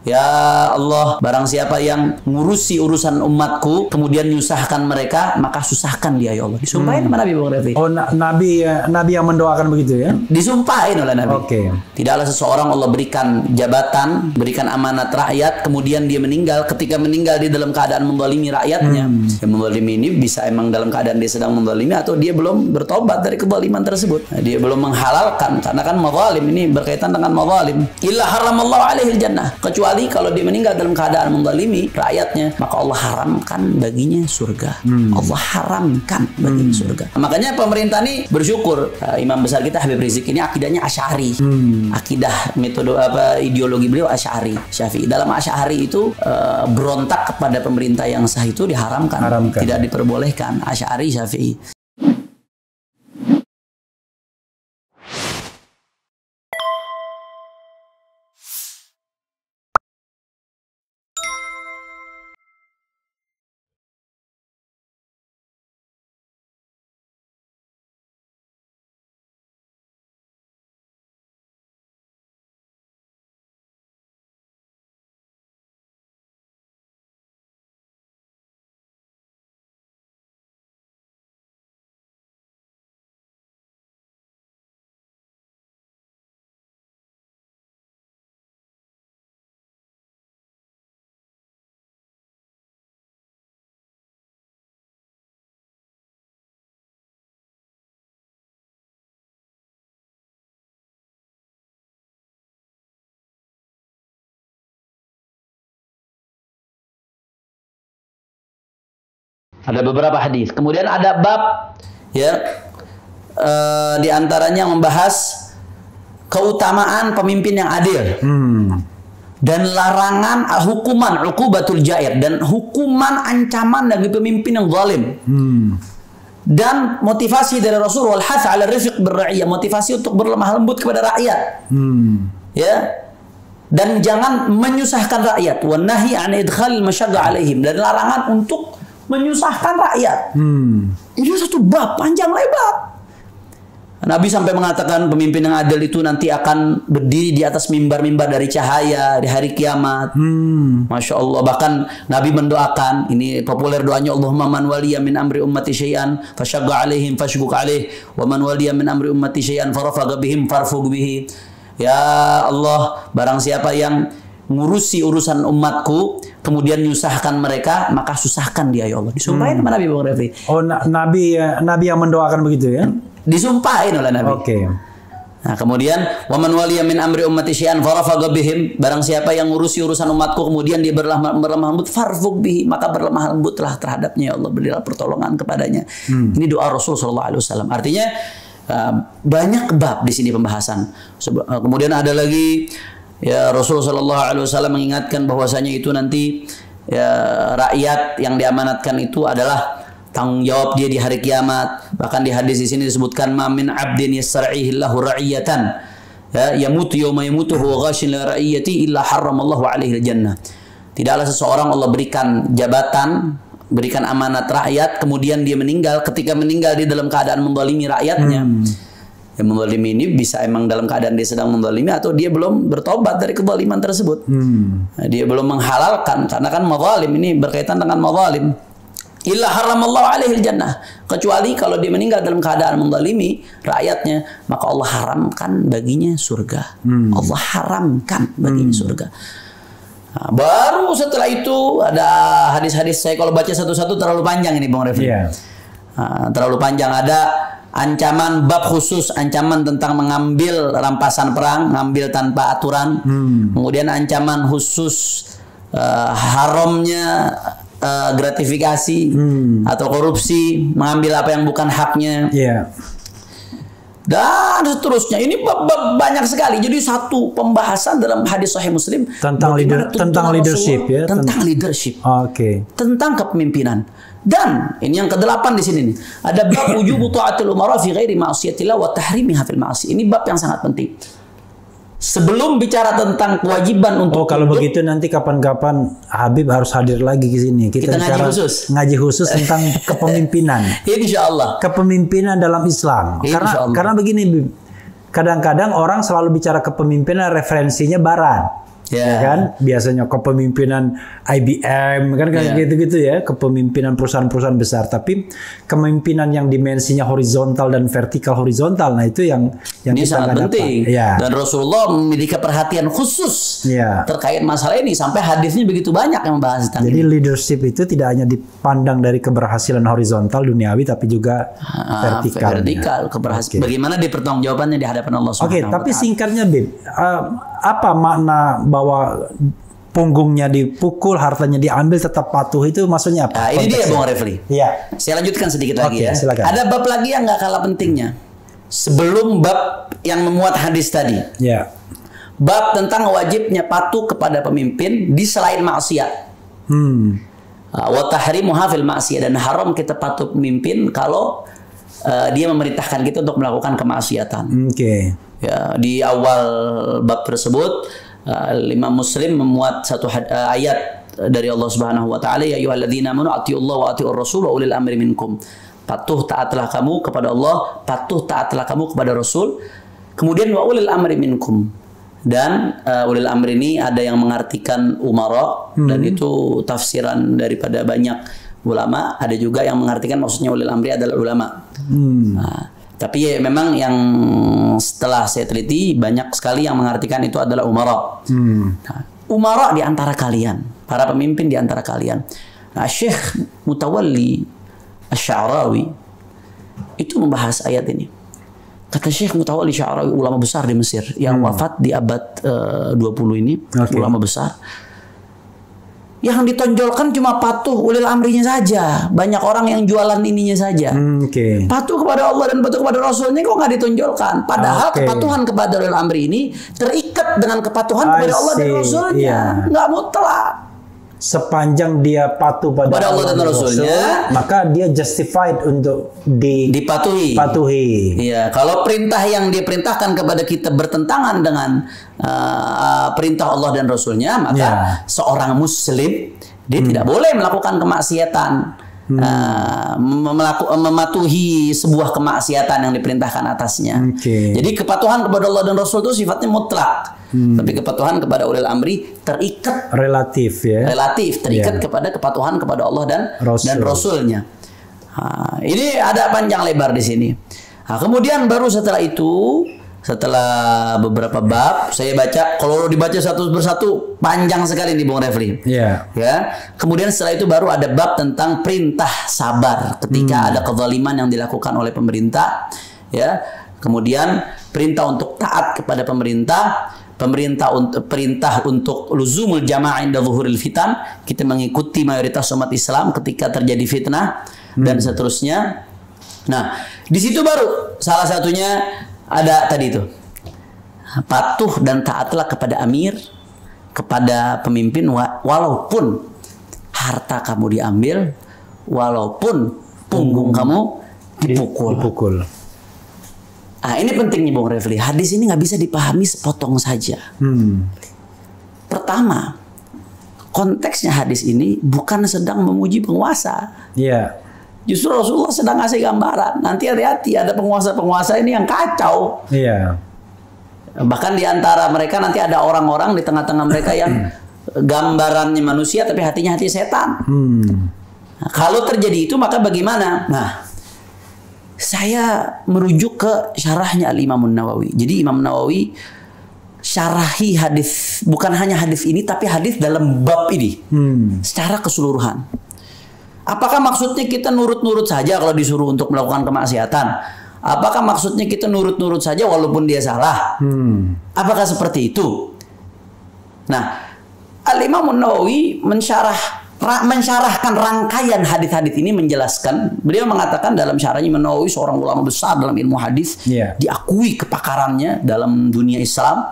Ya Allah, barang siapa yang ngurusi urusan umatku, kemudian nyusahkan mereka, maka susahkan dia ya Allah. Disumpahin sama Nabi Bung Revi. Oh, na- nabi ya, nabi yang mendoakan begitu ya. Disumpahin oleh Nabi. Oke. Tidaklah seseorang Allah berikan jabatan, berikan amanat rakyat, kemudian dia meninggal. Ketika meninggal dia dalam keadaan mendolimi rakyatnya. Yang mendolimi ini bisa emang dalam keadaan dia sedang mendolimi atau dia belum bertobat dari kedoliman tersebut. Nah, dia belum menghalalkan karena kan mazalim ini berkaitan dengan mazalim. Illa haramallahu alaihi jannah. Kecuali kalau dia meninggal dalam keadaan mendolimi rakyatnya, maka Allah haramkan baginya surga. Allah haramkan baginya surga. Nah, makanya pemerintah ini bersyukur uh, Imam besar kita Habib Rizik ini akidahnya Asy'ari. Akidah metode apa ideologi beliau Asy'ari, Syafi'i. Dalam Asy'ari itu uh, berontak kepada pemerintah yang sah itu diharamkan, Haramkan. tidak diperbolehkan. Asy'ari, Syafi'i. Ada beberapa hadis. Kemudian ada bab ya eh, di antaranya membahas keutamaan pemimpin yang adil Hmm. dan larangan hukuman uqubatul jair dan hukuman ancaman bagi pemimpin yang zalim. Hmm. Dan motivasi dari Rasul wal hath ala rifiq birra'iyah, motivasi untuk berlemah lembut kepada rakyat. Hmm. ya dan jangan menyusahkan rakyat wa nahi an idkhalil masyagga alaihim dan larangan untuk menyusahkan rakyat Hmm. ini satu bab panjang lebar Nabi sampai mengatakan pemimpin yang adil itu nanti akan berdiri di atas mimbar-mimbar dari cahaya di hari kiamat. Hmm. Masya Allah bahkan Nabi mendoakan ini populer doanya Allahumma man waliya min amri ummati syai'an fashagga alaihim fashguk alaih wa man waliya min amri ummati syai'an farafaga bihim farfug bihi ya Allah barang siapa yang ngurusi urusan umatku kemudian nyusahkan mereka maka susahkan dia ya Allah disumpahin sama Nabi Bung Revi Oh, na- nabi ya, nabi yang mendoakan begitu ya. disumpahin oleh Nabi Oke. Nah, kemudian waman waliya min amri ummati syai'an farafaga bihim barang siapa yang ngurusi urusan umatku kemudian dia berlemah, berlemah lembut farfuk bihi maka berlemah lembutlah terhadapnya ya Allah berilah pertolongan kepadanya. Ini doa Rasul sallallahu alaihi wasallam. Artinya uh, banyak bab di sini pembahasan. Uh, kemudian ada lagi ya Rasul sallallahu alaihi wasallam mengingatkan bahwasanya itu nanti ya rakyat yang diamanatkan itu adalah tanggung jawab dia di hari kiamat. Bahkan di hadis di sini disebutkan ma min abdin yasra'ihi lahu ra'iyatan ya yamutu yawma yamutu huwa ghashin ra'iyati illa harramallahu alaihi jannah. Tidaklah seseorang Allah berikan jabatan, berikan amanat rakyat, kemudian dia meninggal. Ketika meninggal dia dalam keadaan mendolimi rakyatnya. Yang mendolimi ini bisa emang dalam keadaan dia sedang mendolimi atau dia belum bertobat dari kedoliman tersebut. Hmm. Nah, dia belum menghalalkan karena kan mazalim ini berkaitan dengan mazalim. Illa haramallahu alaihi jannah. Kecuali kalau dia meninggal dalam keadaan mendalimi rakyatnya, maka Allah haramkan baginya surga. Allah haramkan baginya surga. Nah, baru setelah itu ada hadis-hadis saya kalau baca satu-satu terlalu panjang ini Bang Refli. Iya. Nah, terlalu panjang ada ancaman bab khusus ancaman tentang mengambil rampasan perang ngambil tanpa aturan. Kemudian ancaman khusus eh, haramnya eh, gratifikasi atau korupsi mengambil apa yang bukan haknya. Iya. dan seterusnya. Ini bab-bab banyak sekali. Jadi satu pembahasan dalam hadis sahih muslim Tentang leader- tentang leadership ya, tentang tentang- leadership. Oke. tentang kepemimpinan. Dan ini yang kedelapan di sini nih. Ada bab wujubu taatil umara fi ghairi ma'siyatillah wa tahrimiha fil ma'asi. Ini bab yang sangat penting. Sebelum bicara tentang kewajiban Oh untuk kalau tunduk, begitu nanti kapan-kapan Habib harus hadir lagi ke sini. Kita ngaji bicara khusus. ngaji khusus tentang kepemimpinan. insya Allah. Kepemimpinan dalam Islam. Insya Karena Allah. karena begini. Kadang-kadang orang selalu bicara kepemimpinan referensinya barat. Ya. kan biasanya kepemimpinan IBM kan kayak Ya. gitu-gitu ya kepemimpinan perusahaan-perusahaan besar tapi kepemimpinan yang dimensinya horizontal dan vertikal horizontal nah itu yang yang Ini kita sangat nggak dapat. penting. ya Dan Rasulullah memiliki perhatian khusus Ya. terkait masalah ini sampai hadisnya begitu banyak yang membahas tentang jadi ini. leadership itu tidak hanya dipandang dari keberhasilan horizontal duniawi tapi juga Ah, vertikal vertikal keberhasilan. Bagaimana dia pertanggungjawabannya di hadapan Allah Oke, Subhanahu wa tapi taala. singkatnya Bib, eh, apa makna bahwa punggungnya dipukul, hartanya diambil tetap patuh itu maksudnya apa? Nah, ini dia? Bung Refli. Iya. Saya lanjutkan sedikit lagi ya. silakan. Ada bab lagi yang nggak kalah pentingnya. Sebelum bab yang memuat hadis tadi. Iya. Bab tentang wajibnya patuh kepada pemimpin di selain maksiat. Hmm. Wa tahrimu hafil maksiat dan haram kita patuh pemimpin kalau uh, dia memerintahkan kita untuk melakukan kemaksiatan. Oke. Ya, di awal bab tersebut uh, Imam Muslim memuat satu had- uh, ayat dari Allah Subhanahu wa taala ya ayyuhalladzina amanu atiullaha wa atiur rasul wa ulil amri minkum. Patuh taatlah kamu kepada Allah, patuh taatlah kamu kepada Rasul. Kemudian wa ulil amri minkum. Dan uh, ulil amri ini ada yang mengartikan umara dan itu tafsiran daripada banyak ulama, ada juga yang mengartikan maksudnya ulil amri adalah ulama. Nah, tapi ya memang yang setelah saya teliti banyak sekali yang mengartikan itu adalah umara. Nah, umara di antara kalian, para pemimpin di antara kalian. Nah, Syekh Mutawalli Asy-Sya'rawi itu membahas ayat ini. Kata Syekh Mutawalli Sya'rawi ulama besar di Mesir yang wafat di abad eh, 20 ini, Oke. ulama besar. Yang ditonjolkan cuma patuh ulil amrinya saja. Banyak orang yang jualan ininya saja. Hmm, Oke. Patuh kepada Allah dan patuh kepada Rasulnya kok nggak ditonjolkan. Padahal Oke. kepatuhan kepada ulil amri ini terikat dengan kepatuhan I kepada Allah dan. Rasulnya. Iya. Nggak mutlak. Sepanjang dia patuh pada, Kepada Allah dan Rasulnya. Rasul, maka dia justified untuk Dipatuhi. dipatuhi. Iya, kalau perintah yang dia perintahkan kepada kita bertentangan dengan uh, perintah Allah dan Rasulnya, maka Ya. seorang Muslim dia Hmm. tidak boleh melakukan kemaksiatan, uh, mem- melaku- mematuhi sebuah kemaksiatan yang diperintahkan atasnya. Oke. Jadi kepatuhan kepada Allah dan Rasul itu sifatnya mutlak, Hmm. tapi kepatuhan kepada ulil amri terikat Relatif ya. relatif terikat Ya. kepada kepatuhan kepada Allah dan Rasul. dan Rasulnya. Nah, ini ada panjang lebar di sini. Nah, kemudian baru setelah itu, setelah beberapa bab, saya baca. Kalau dibaca satu persatu panjang sekali nih Bung Refli. Iya. Ya. Kemudian setelah itu baru ada bab tentang perintah sabar ketika ada kezaliman yang dilakukan oleh pemerintah. Ya. Kemudian perintah untuk taat kepada pemerintah, pemerintah untuk perintah untuk luzumul jamaah inda zuhuril fitan, kita mengikuti mayoritas umat Islam ketika terjadi fitnah dan seterusnya. Nah, di situ baru salah satunya ada tadi itu. Patuh dan taatlah kepada amir, kepada pemimpin wa- walaupun harta kamu diambil, walaupun punggung kamu dipukul. Dipukul. Ah, ini pentingnya Bung Refli. Hadis ini nggak bisa dipahami sepotong saja. Hmm. Pertama, konteksnya hadis ini bukan sedang memuji penguasa. Iya. Justru Rasulullah sedang ngasih gambaran. Nanti hati-hati ada penguasa-penguasa ini yang kacau. Iya. Bahkan di antara mereka nanti ada orang-orang di tengah-tengah mereka yang gambarannya manusia tapi hatinya hati setan. Hmm. Nah, kalau terjadi itu maka bagaimana? Nah, saya merujuk ke syarahnya Al Imam Nawawi. Jadi Imam Nawawi syarahi hadis bukan hanya hadis ini tapi hadis dalam bab ini Hmm. secara keseluruhan. Apakah maksudnya kita nurut-nurut saja kalau disuruh untuk melakukan kemaksiatan? Apakah maksudnya kita nurut-nurut saja walaupun dia salah? Hmm. Apakah seperti itu? Nah, Al-Imam Nawawi mensyarah ra- mensyarahkan rangkaian hadis-hadis ini menjelaskan. Beliau mengatakan dalam syarahnya Nawawi seorang ulama besar dalam ilmu hadis, Iya. diakui kepakarannya dalam dunia Islam.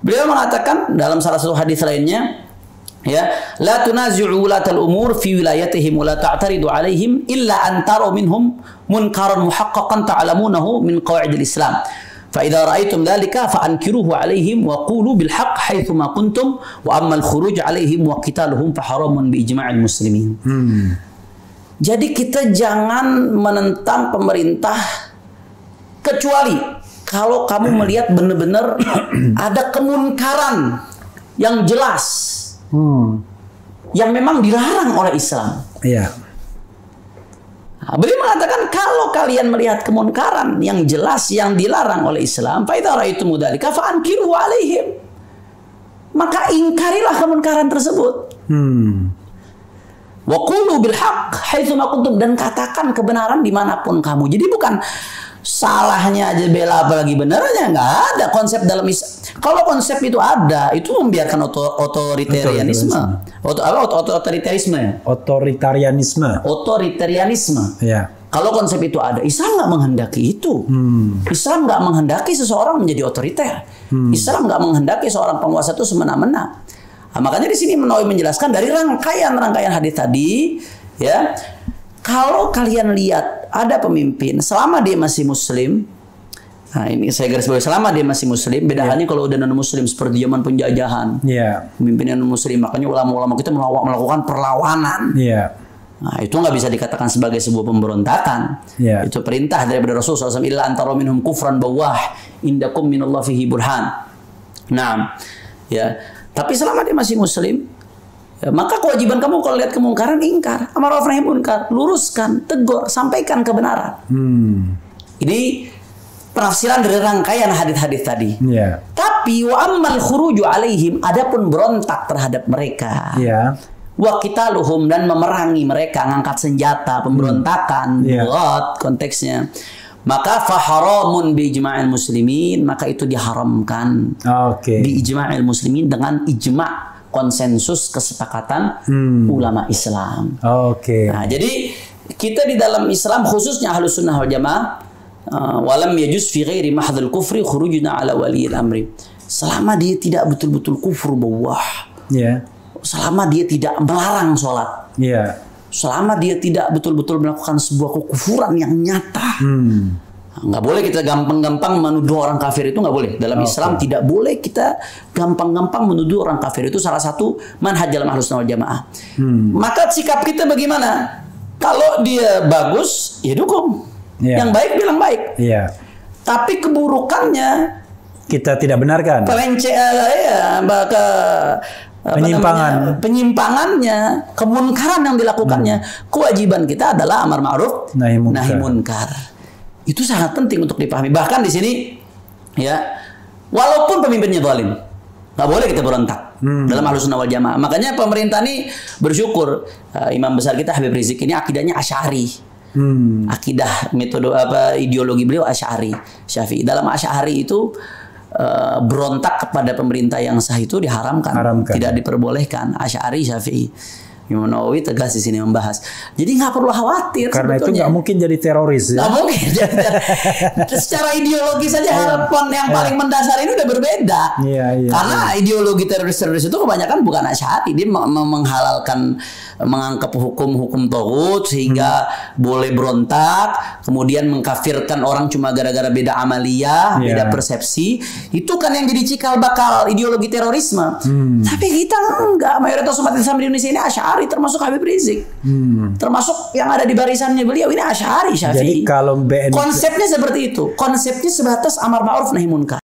Beliau mengatakan dalam salah satu hadis lainnya, ya la tunazi'u ulatal umur fi wilayatihim wa la ta'taridu alaihim illa an taru minhum munkaran muhaqqaqan ta'lamunahu min qawaidil islam. Fa idza ra'aytum dhalika fa ankiruhu alaihim wa qulu bil haqq haitsu ma kuntum wa amma al khuruj alaihim wa qitaluhum fa haramun bi ijma'il muslimin. Hmm. Jadi kita jangan menentang pemerintah kecuali kalau kamu melihat benar-benar ada kemunkaran yang jelas. Hmm. yang memang dilarang oleh Islam. Iya. Nah, beliau mengatakan kalau kalian melihat kemunkaran yang jelas yang dilarang oleh Islam, fa idza ra'aitum dzalika fa'ankiru 'alaihim. Maka ingkarilah kemunkaran tersebut. Hmm. Wa qulu bil haqq haitsu dan katakan kebenaran di mana pun kamu. Jadi bukan salahnya aja bela apalagi. Benernya nggak ada konsep dalam is kalau konsep itu ada itu membiarkan oto otoritarianisme. Oto, apa? Oto otoritarisme ya? Otoritarianisme. otoritarianisme. Ya. kalau konsep itu ada Islam nggak menghendaki itu. Hmm. Islam nggak menghendaki seseorang menjadi otoriter. Islam nggak menghendaki seorang penguasa itu semena-mena. Nah, makanya di sini Menawi menjelaskan dari rangkaian-rangkaian hadis tadi ya kalau kalian lihat ada pemimpin selama dia masih muslim nah ini saya garis bawahi selama dia masih muslim beda halnya kalau udah non muslim seperti zaman penjajahan Iya. pemimpin non muslim makanya ulama-ulama kita melakukan perlawanan Iya. Nah, itu nggak bisa dikatakan sebagai sebuah pemberontakan. Ya. Itu perintah daripada Rasulullah SAW. Illa antara minhum kufran bawah. Indakum minallah fihi burhan. Nah, ya. Tapi selama dia masih muslim, ya, maka kewajiban kamu kalau lihat kemungkaran, ingkar. Amar ma'ruf nahi munkar. Luruskan, tegur, sampaikan kebenaran. Hmm. Ini penafsiran dari rangkaian hadis-hadis tadi. Iya. Tapi wa ammal khuruju alaihim adapun berontak terhadap mereka Iya. wa qitaluhum dan memerangi mereka ngangkat senjata pemberontakan Iya. buat konteksnya maka faharamun bi ijma'il muslimin maka itu diharamkan Oke. bi ijma'il muslimin dengan ijma' konsensus kesepakatan Hmm. ulama Islam Oke. Nah, jadi kita di dalam Islam khususnya Ahlus Sunnah wal Jamaah uh, walam yajuz fi ghairi mahdhul kufri khurujuna ala waliyil amri. Selama dia tidak betul-betul kufur bawah, Iya. selama dia tidak melarang sholat, Iya. selama dia tidak betul-betul melakukan sebuah kekufuran yang nyata, Hmm. Nggak boleh kita gampang-gampang menuduh orang kafir itu nggak boleh. Dalam Islam tidak boleh kita gampang-gampang menuduh orang kafir itu salah satu manhaj dalam Ahlus wal Jamaah. Maka sikap kita bagaimana? Kalau dia bagus, ya dukung. Iya. Yang baik bilang baik. Iya. Tapi keburukannya Kita tidak benarkan. pelence ya apa Penyimpangan. namanya, penyimpangannya, kemunkaran yang dilakukannya, kewajiban kita adalah amar ma'ruf Nahi munkar. nahi munkar. Itu sangat penting untuk dipahami. Bahkan di sini ya, walaupun pemimpinnya zalim, nggak boleh kita berontak dalam Ahlus Sunnah wal Jamaah. Makanya pemerintah ini bersyukur eh, imam besar kita Habib Rizik ini akidahnya Asy'ari. Hmm. Akidah metode apa ideologi beliau Asy'ari, Syafi'i. Dalam Asy'ari itu eh, berontak kepada pemerintah yang sah itu diharamkan, Haramkan. tidak diperbolehkan. Asy'ari, Syafi'i. Imam Nawawi tegas di sini membahas. Jadi nggak perlu khawatir Karena itu sebetulnya. nggak mungkin jadi teroris ya. Nggak mungkin. Secara ideologi saja harapan yang paling mendasar ini udah berbeda. Iya, iya, Karena ideologi teroris-teroris itu kebanyakan bukan asyari, dia meng- meng- menghalalkan menganggap hukum-hukum togut sehingga boleh berontak, kemudian mengkafirkan orang cuma gara-gara beda amaliyah, Iya. beda persepsi. Itu kan yang jadi cikal bakal ideologi terorisme. Tapi kita enggak, mayoritas umat Islam di Indonesia ini asyari termasuk Habib Rizik. Termasuk yang ada di barisannya beliau ini asyari Jadi Syafi'i. kalau Konsepnya seperti itu. Konsepnya sebatas amar ma'ruf nahi munkar.